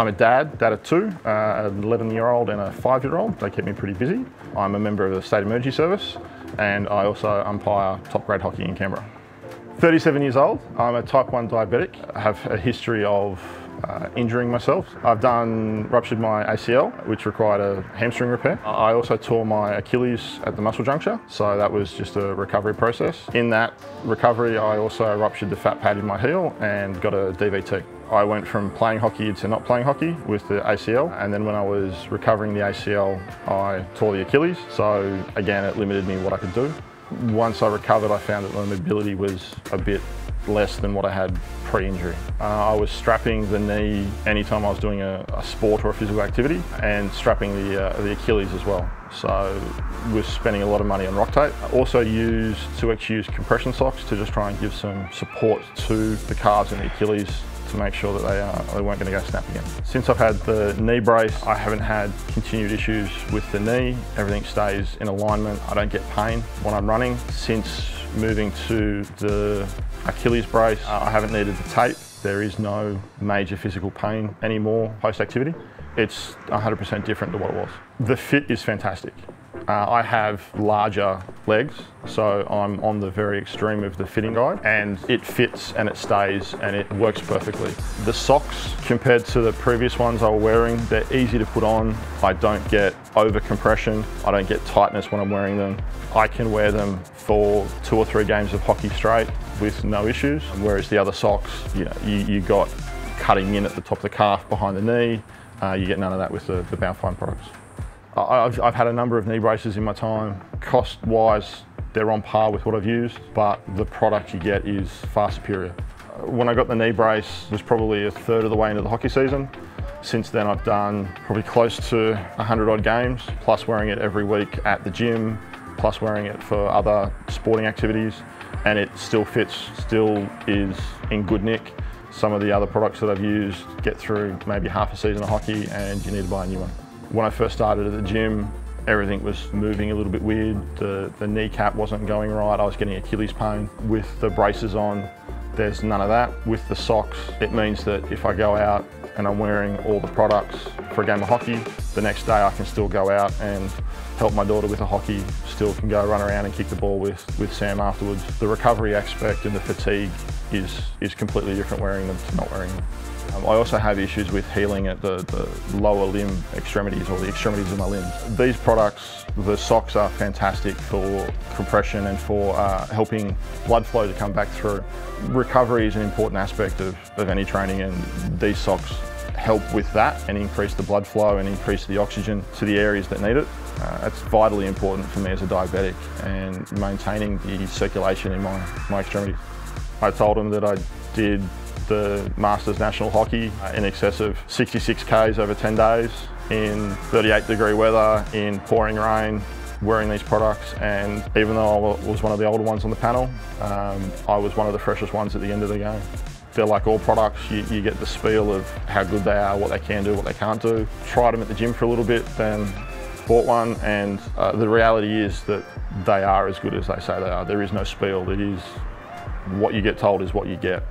I'm a dad, dad of two, uh, an 11 year old and a five year old. They keep me pretty busy. I'm a member of the State Emergency Service and I also umpire top grade hockey in Canberra. 37 years old, I'm a type 1 diabetic. I have a history of uh, injuring myself. I've done ruptured my ACL, which required a hamstring repair. I also tore my Achilles at the muscle juncture, so that was just a recovery process. In that recovery, I also ruptured the fat pad in my heel and got a DVT. I went from playing hockey to not playing hockey with the ACL, and then when I was recovering the ACL, I tore the Achilles, so again, it limited me what I could do. Once I recovered, I found that my mobility was a bit less than what I had pre-injury. Uh, I was strapping the knee anytime I was doing a, a sport or a physical activity and strapping the, uh, the Achilles as well. So we're spending a lot of money on rock tape. I also used 2XU's compression socks to just try and give some support to the calves and the Achilles to make sure that they, uh, they weren't going to go snap again. Since I've had the knee brace, I haven't had continued issues with the knee. Everything stays in alignment. I don't get pain when I'm running. Since moving to the Achilles brace, uh, I haven't needed the tape. There is no major physical pain anymore post-activity. It's 100% different to what it was. The fit is fantastic. Uh, I have larger legs, so I'm on the very extreme of the fitting guide, and it fits and it stays and it works perfectly. The socks, compared to the previous ones I was wearing, they're easy to put on. I don't get over compression. I don't get tightness when I'm wearing them. I can wear them for two or three games of hockey straight with no issues, whereas the other socks, you know, you, you got cutting in at the top of the calf behind the knee. Uh, you get none of that with the, the products. I've, I've had a number of knee braces in my time. Cost wise, they're on par with what I've used, but the product you get is far superior. When I got the knee brace, it was probably a third of the way into the hockey season. Since then, I've done probably close to 100 odd games, plus wearing it every week at the gym, plus wearing it for other sporting activities, and it still fits, still is in good nick. Some of the other products that I've used get through maybe half a season of hockey and you need to buy a new one. When I first started at the gym, everything was moving a little bit weird. The, the kneecap wasn't going right. I was getting Achilles pain. With the braces on, there's none of that. With the socks, it means that if I go out and I'm wearing all the products for a game of hockey, the next day I can still go out and help my daughter with a hockey, still can go run around and kick the ball with, with Sam afterwards. The recovery aspect and the fatigue is, is completely different wearing them to not wearing them. Um, I also have issues with healing at the, the, lower limb extremities or the extremities of my limbs. These products, the socks are fantastic for compression and for uh, helping blood flow to come back through. Recovery is an important aspect of, of any training and these socks help with that and increase the blood flow and increase the oxygen to the areas that need it. Uh, that's vitally important for me as a diabetic and maintaining the circulation in my, my extremities. I told them that I did the Masters National Hockey in excess of 66 Ks over 10 days in 38 degree weather, in pouring rain, wearing these products and even though I was one of the older ones on the panel, um, I was one of the freshest ones at the end of the game. They're like all products, you, you, get the spiel of how good they are, what they can do, what they can't do. Tried them at the gym for a little bit, then bought one and uh, the reality is that they are as good as they say they are. There is no spiel, it is what you get told is what you get.